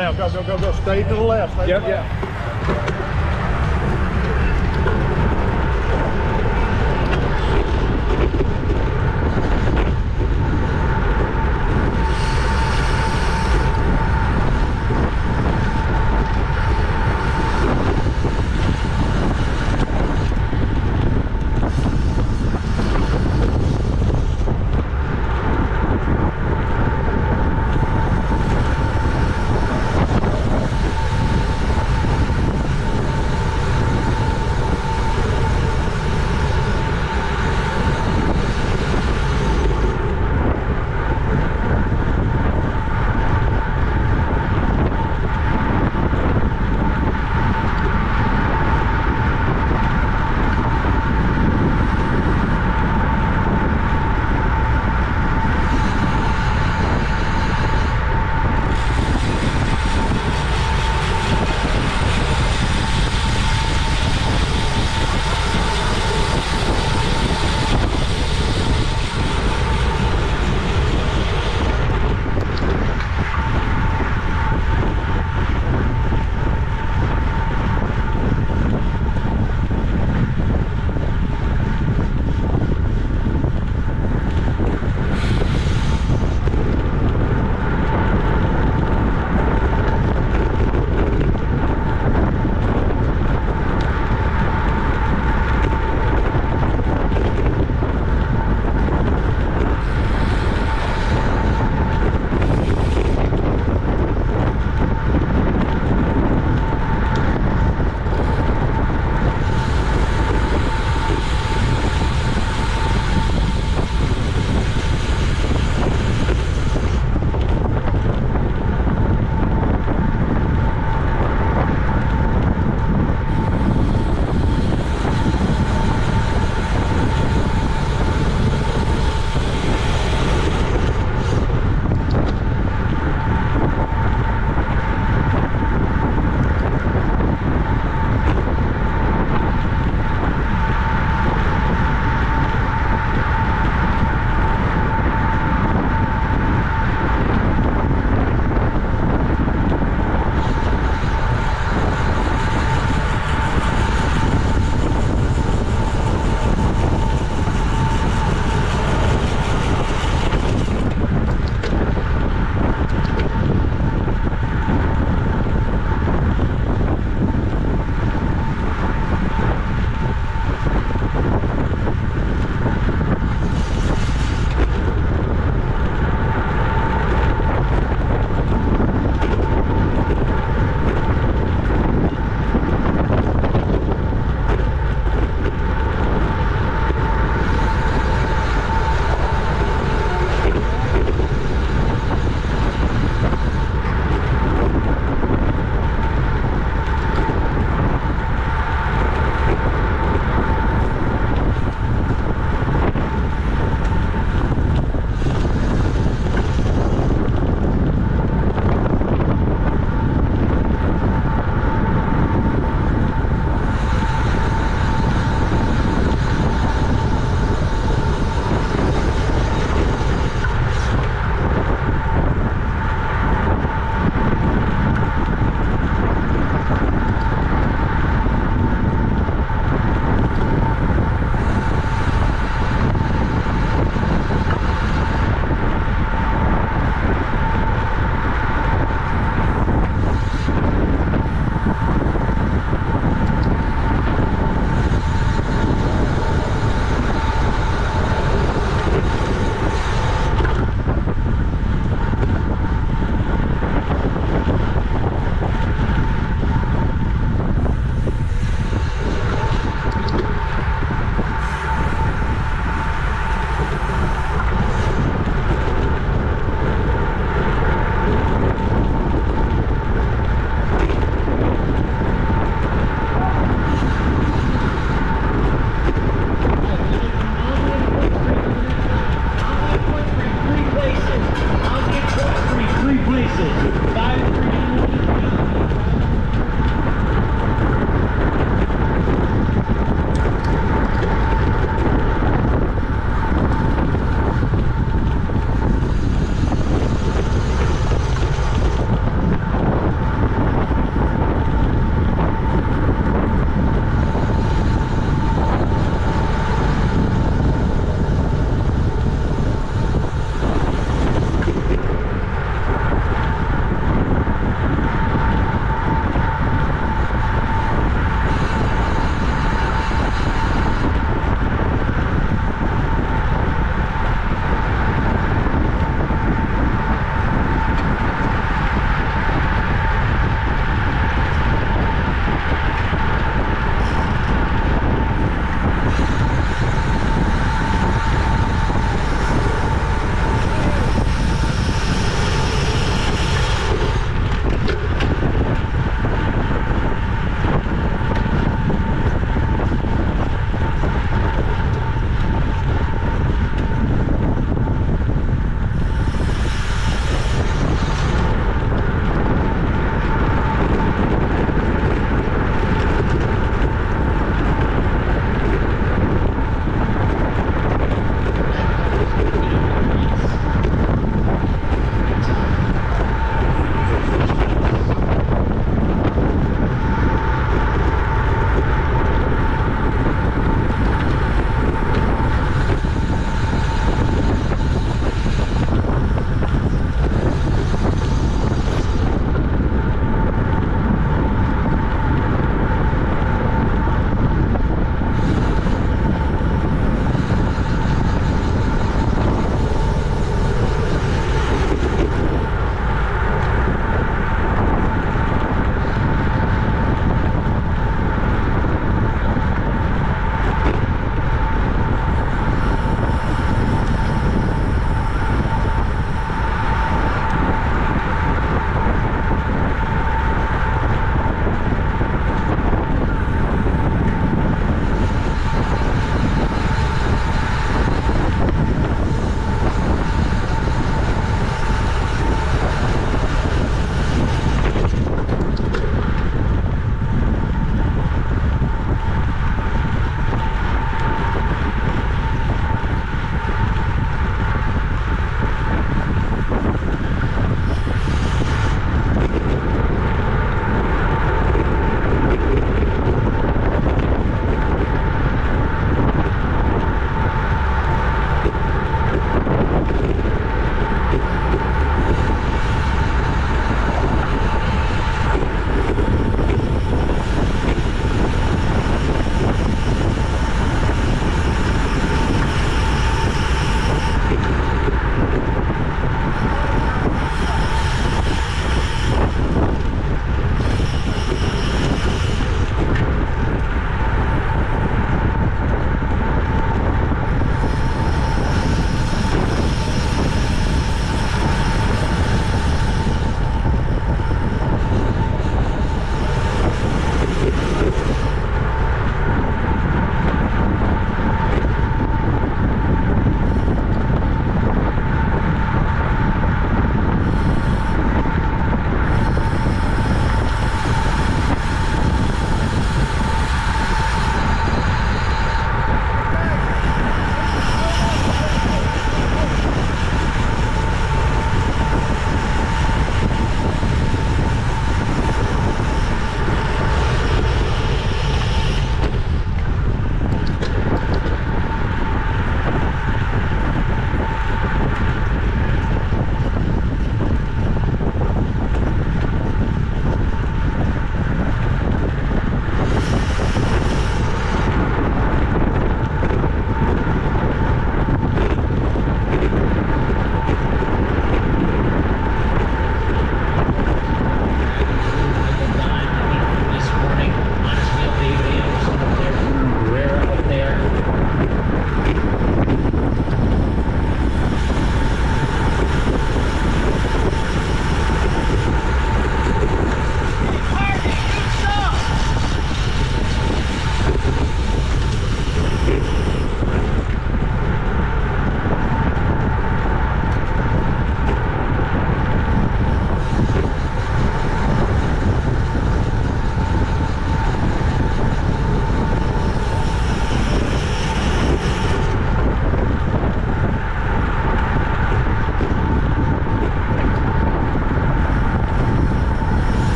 Now, go, go, go, go. Stay to the left. Stay Yep, to the left. yeah.